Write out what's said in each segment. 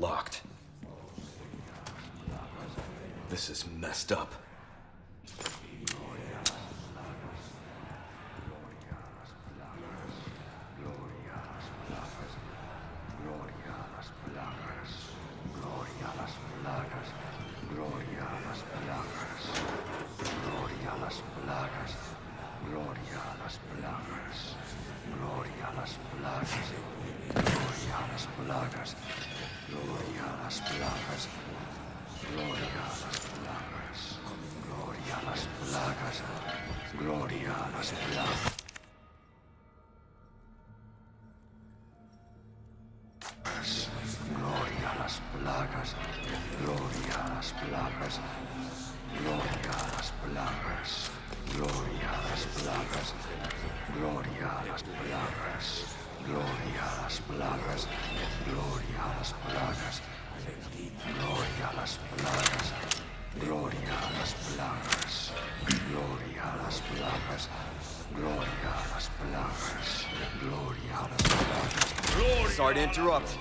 locked. This is messed up. gloria a la ciudad. Hard interrupt.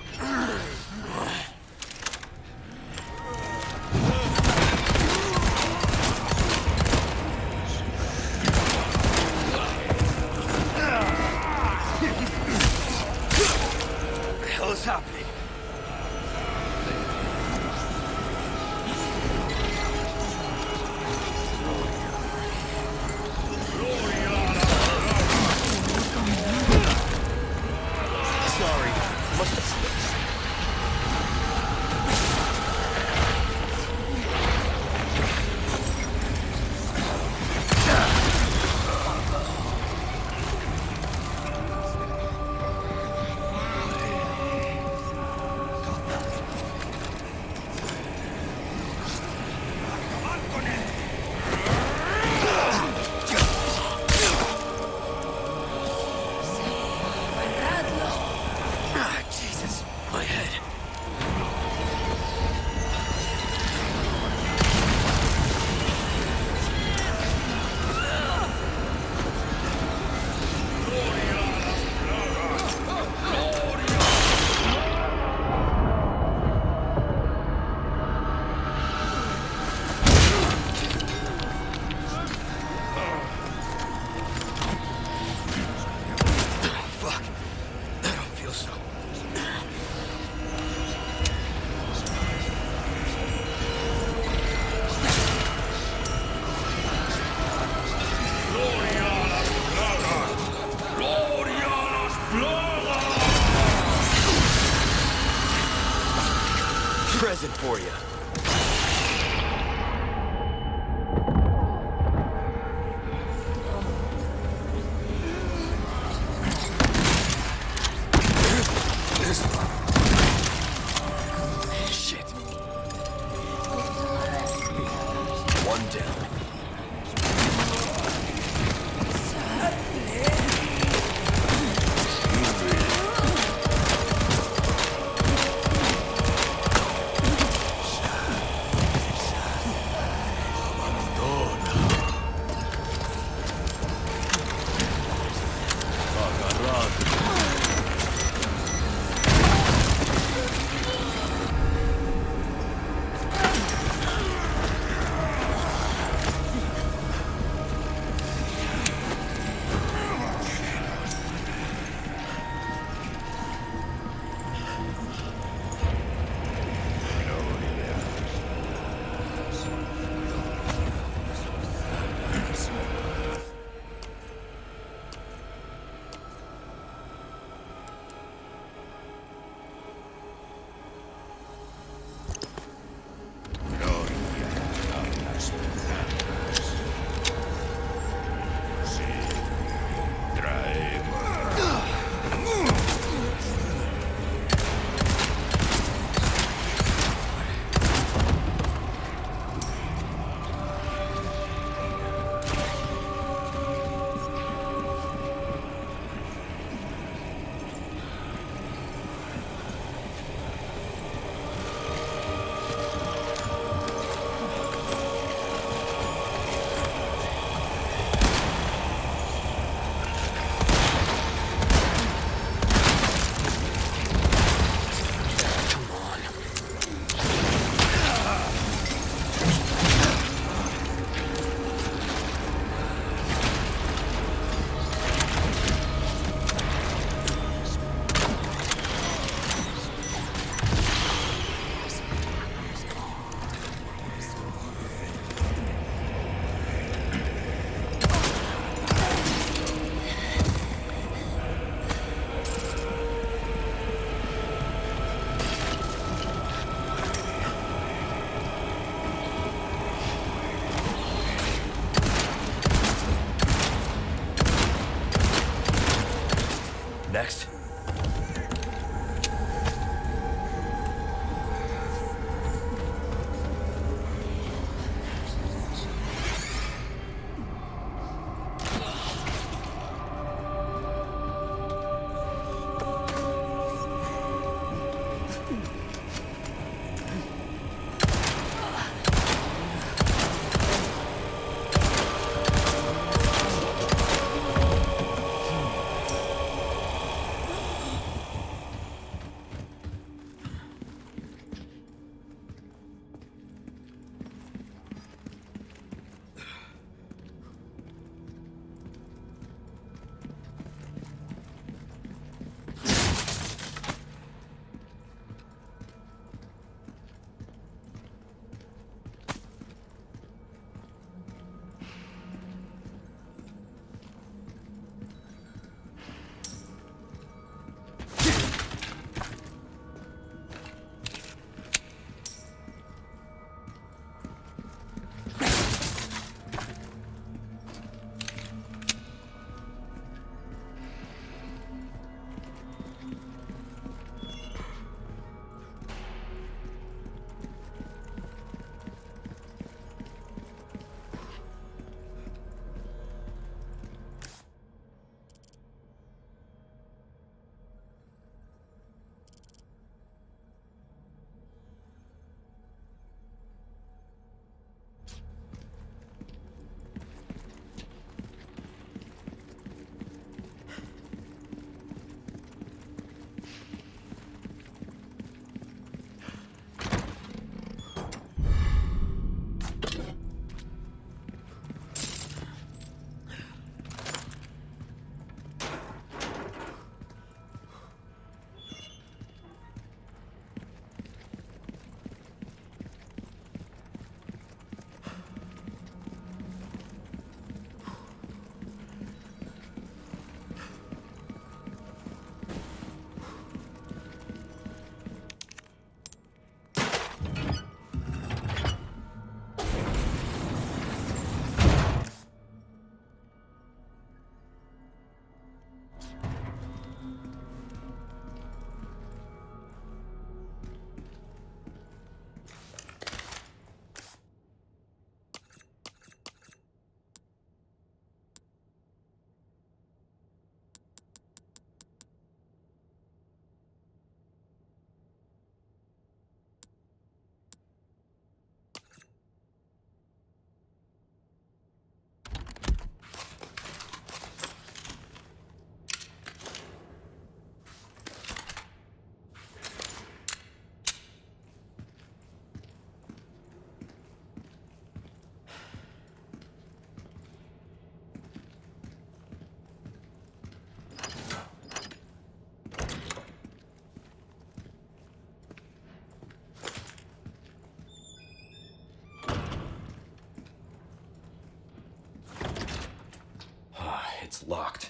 Locked.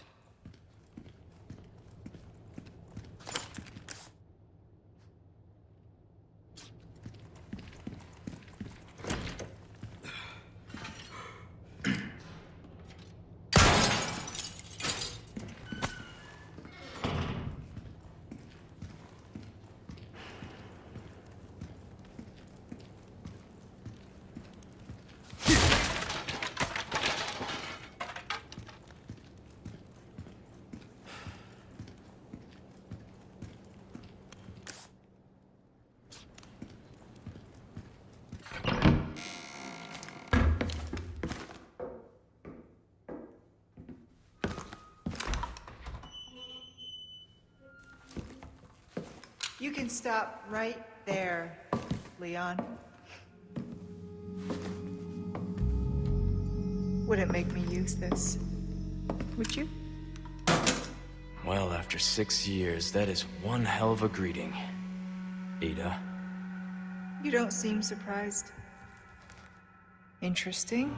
You can stop right there, Leon. Wouldn't make me use this. Would you? Well, after six years, that is one hell of a greeting. Ada. You don't seem surprised. Interesting.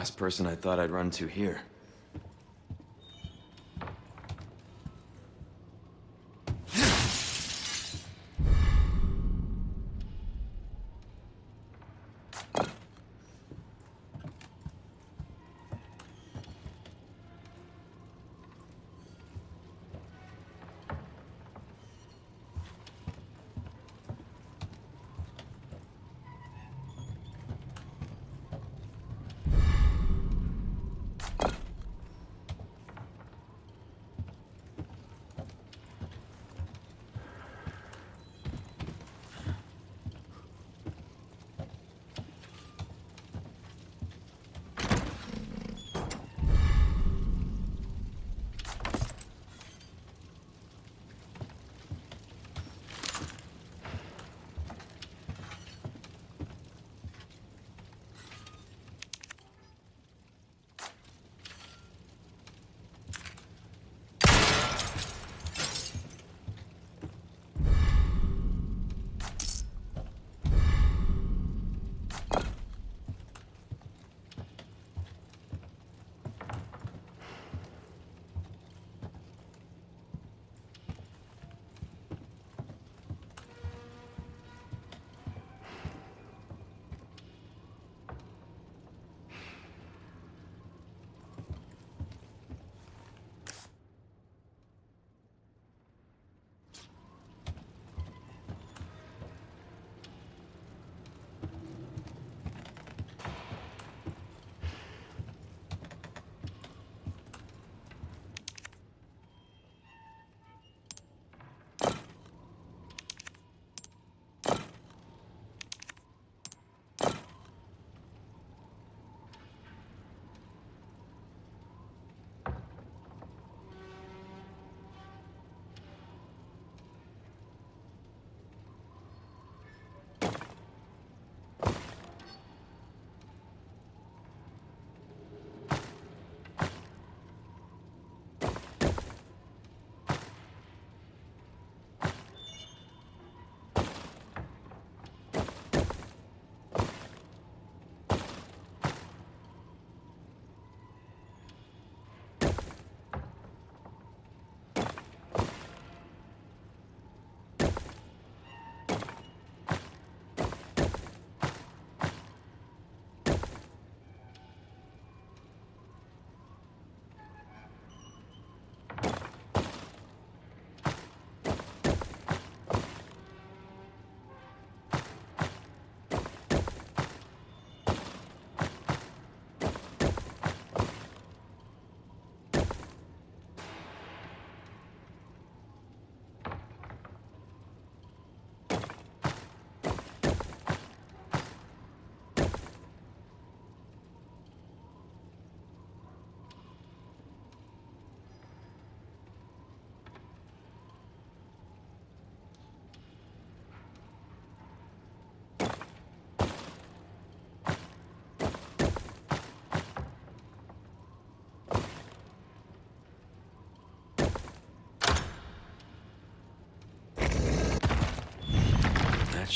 Last person I thought I'd run to here.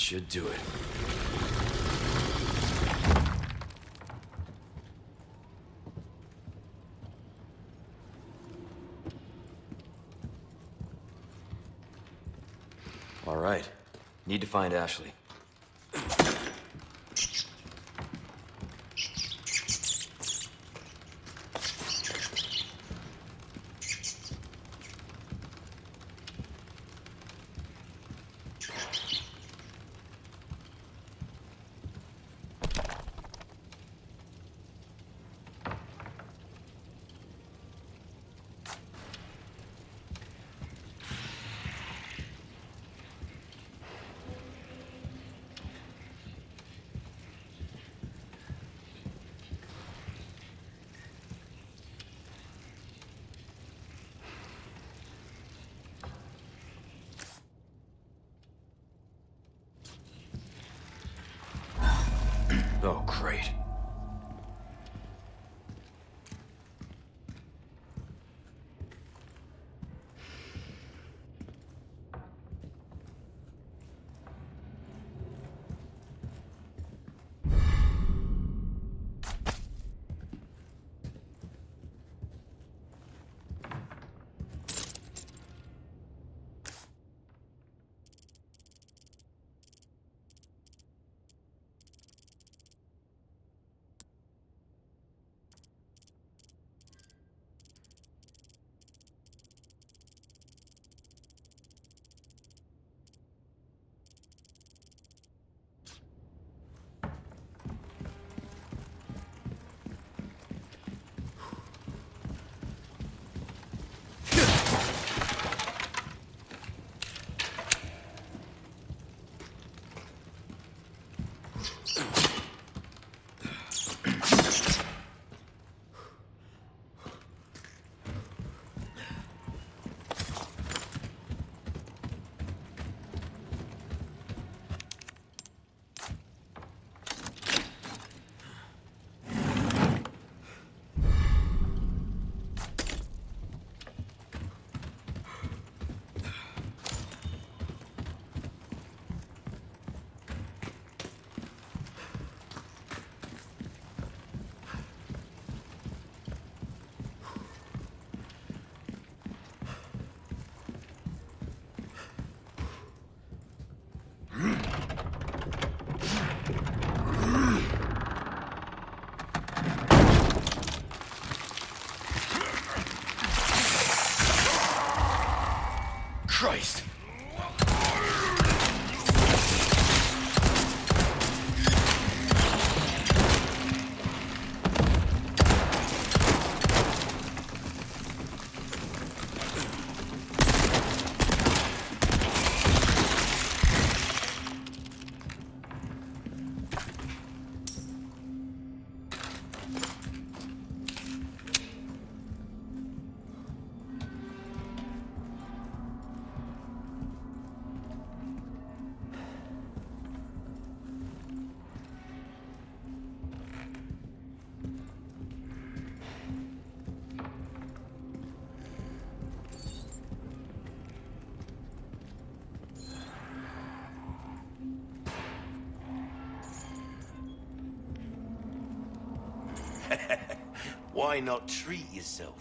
Should do it. All right. Need to find Ashley. Christ! Why not treat yourself,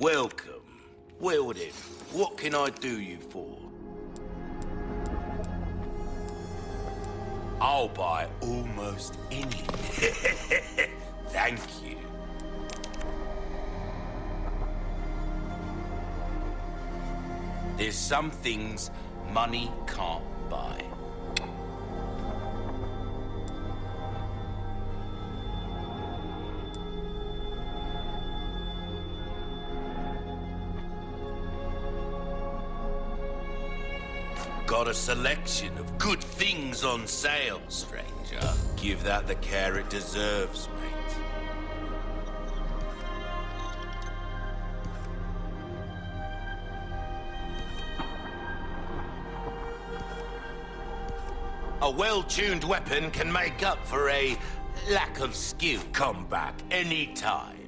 Welcome. Well what can I do you for? I'll buy almost anything. Thank you. There's some things money can't buy. A selection of good things on sale, stranger. Give that the care it deserves, mate. A well-tuned weapon can make up for a lack of skill. Come back anytime.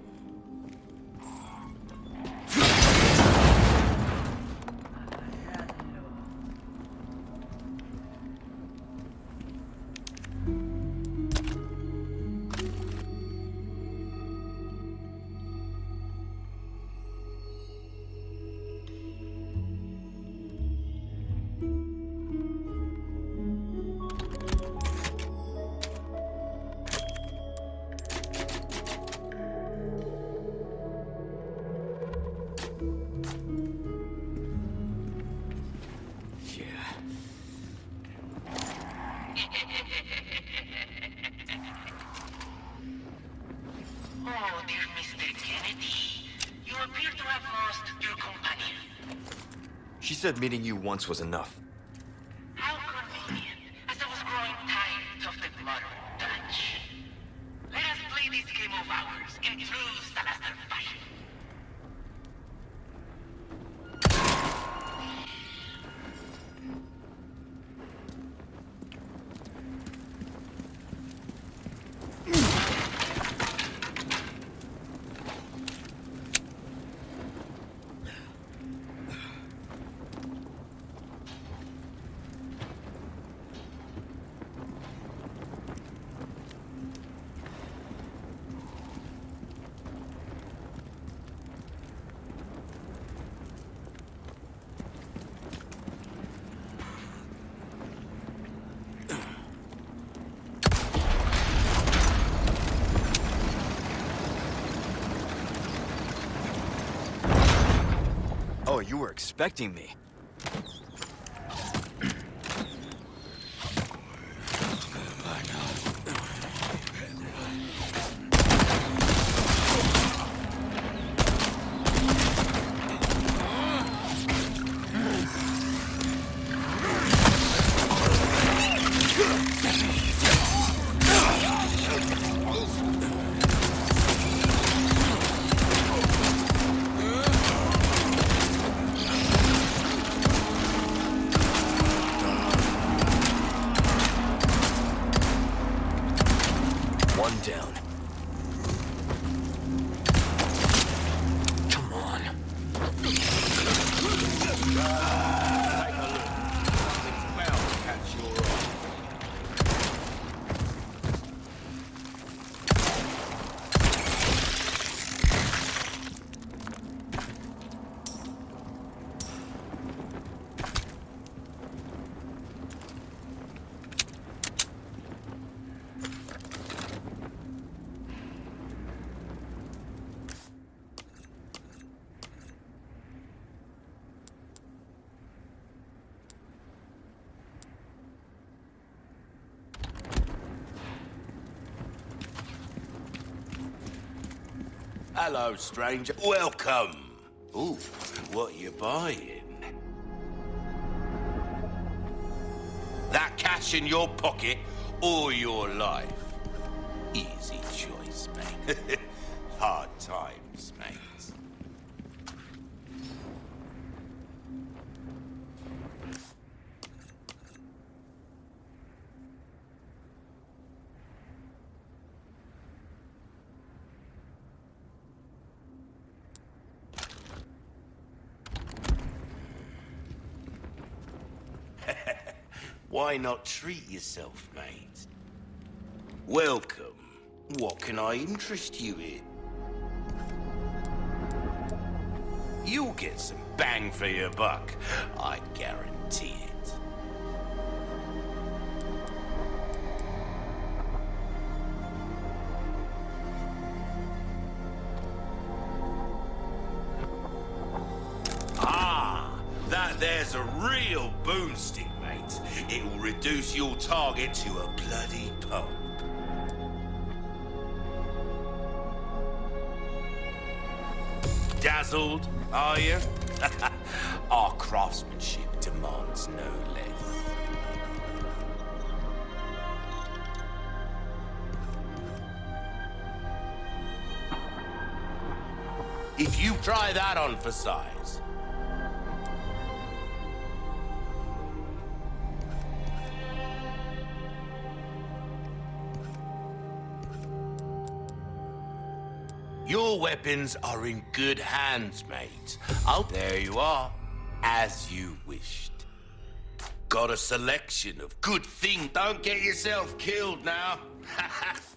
Said meeting you once was enough. How convenient, as I was growing tired of the modern Dutch. Let us play this game of ours in true Salazar fashion. Oh, you were expecting me. Hello, stranger. Welcome. Ooh, what you buying? That cash in your pocket or your life? Why not treat yourself, mate? Welcome. What can I interest you in? You'll get some bang for your buck. I guarantee it. Reduce your target to a bloody pulp. Dazzled, are you? Our craftsmanship demands no less. If you try that on for size, weapons are in good hands, mate. Oh, there you are, as you wished. Got a selection of good things. Don't get yourself killed now.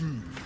Mata.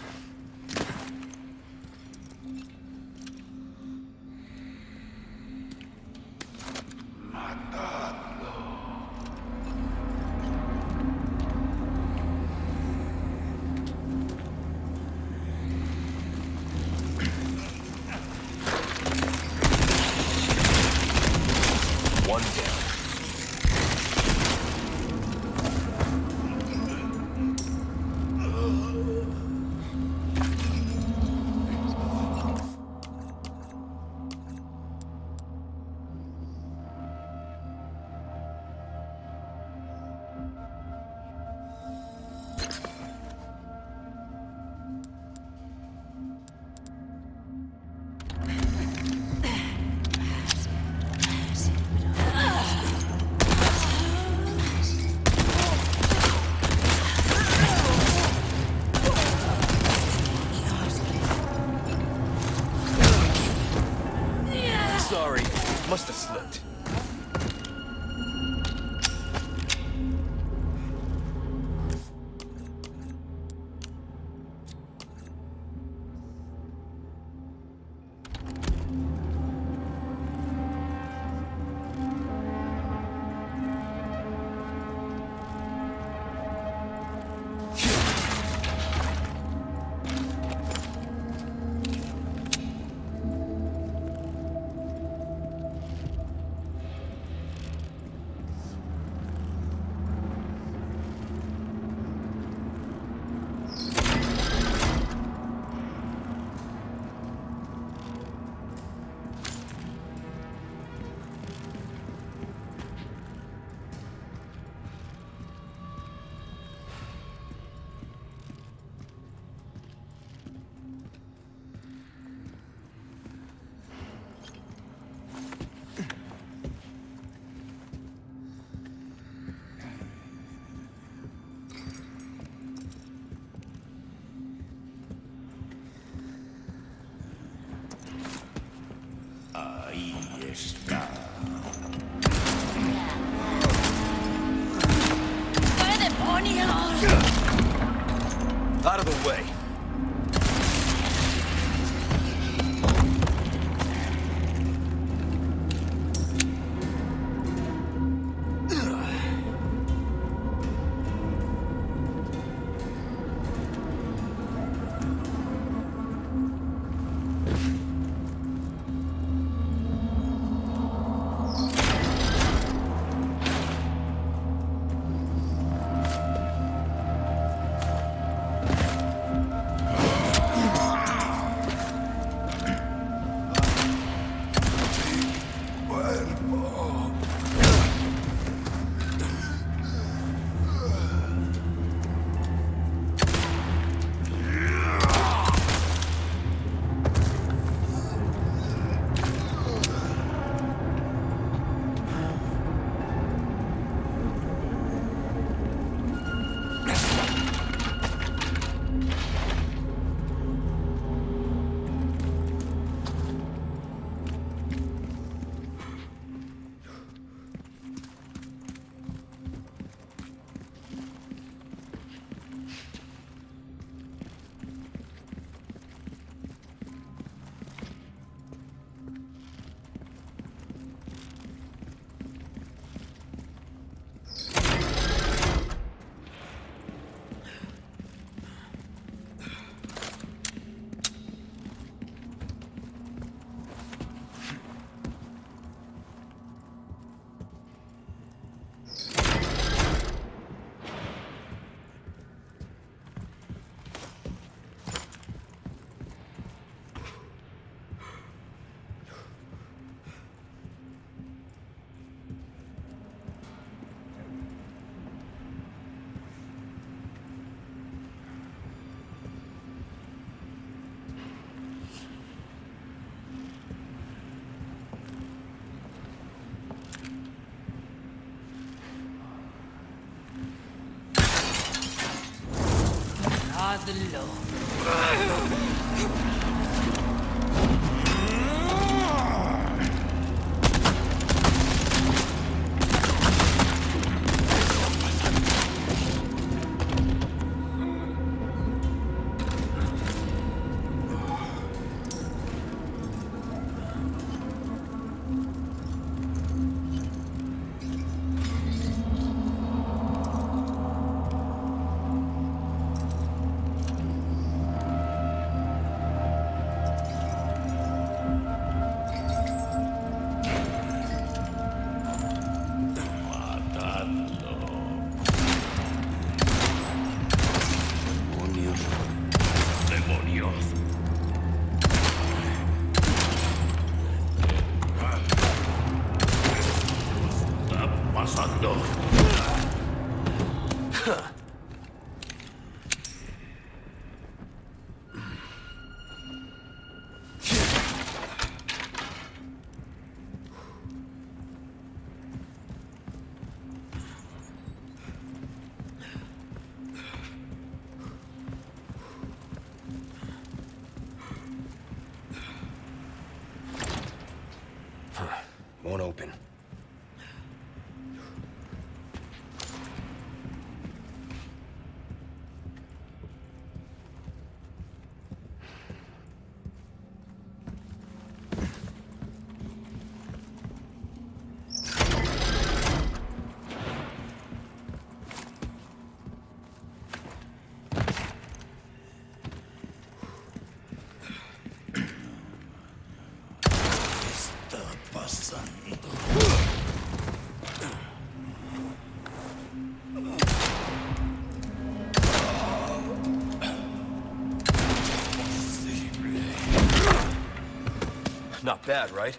아들로 Not bad, right?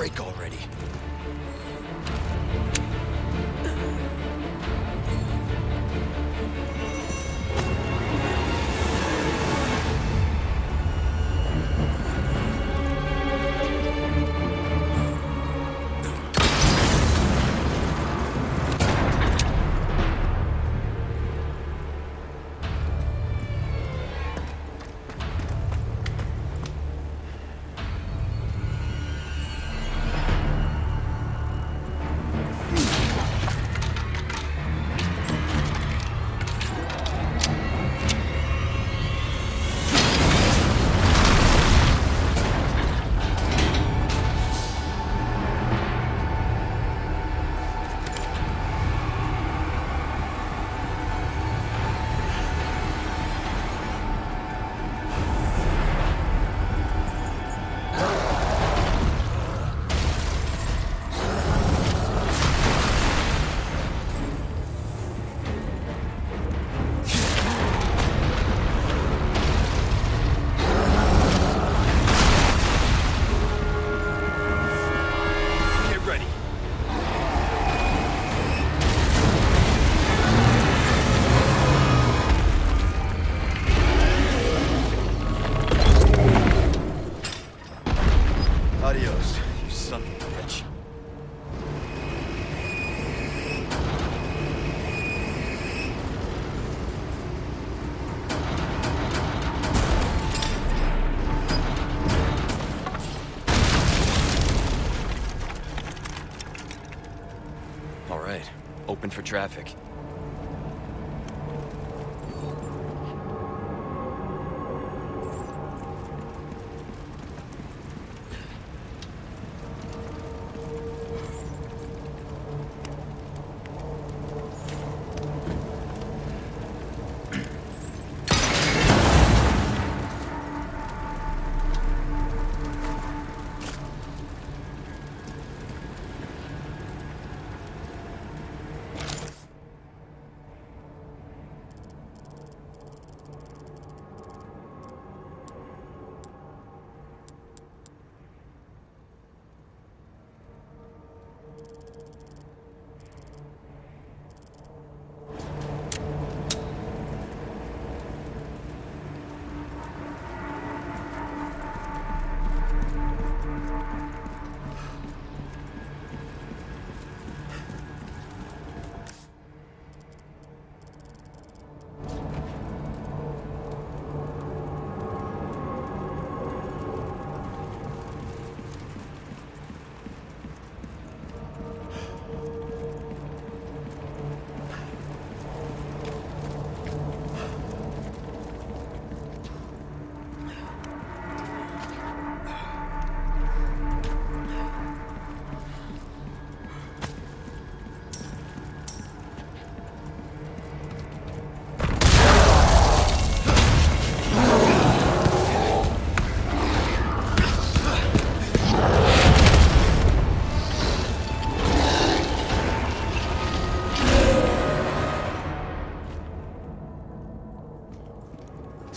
Break already. Open for traffic.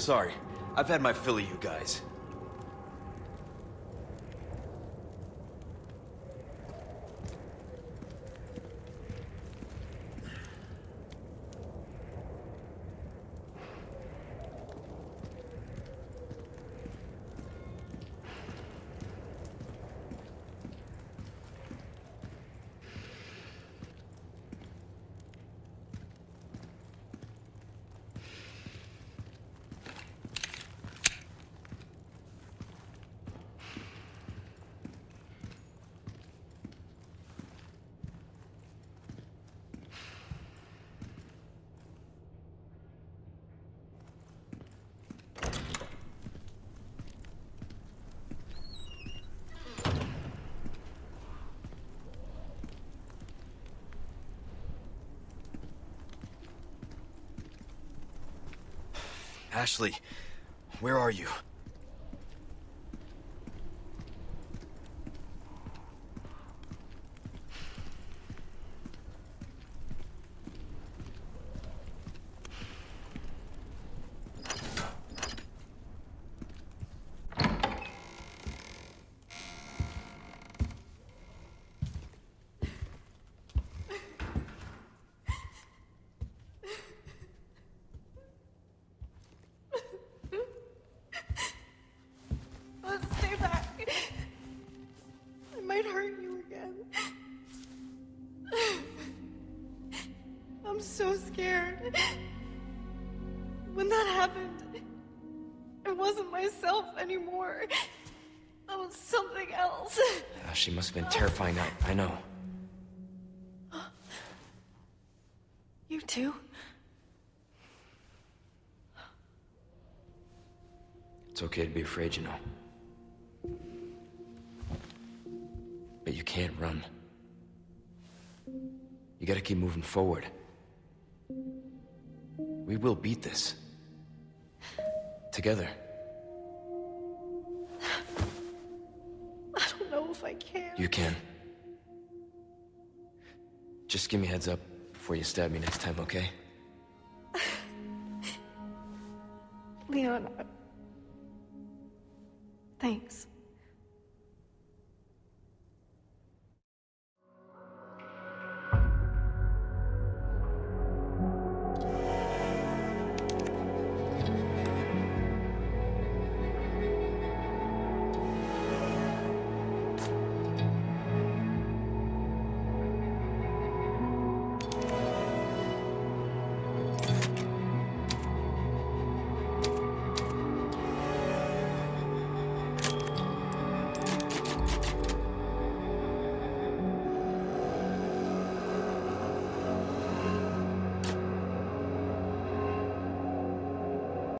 Sorry. I've had my fill of you guys. Ashley, where are you? When that happened, I wasn't myself anymore. I was something else. Ah, she must have been terrifying. I, I know. You too? It's okay to be afraid, you know. But you can't run. You gotta keep moving forward. We will beat this. Together. I don't know if I can. You can. Just give me a heads up before you stab me next time, okay? Leon. Thanks.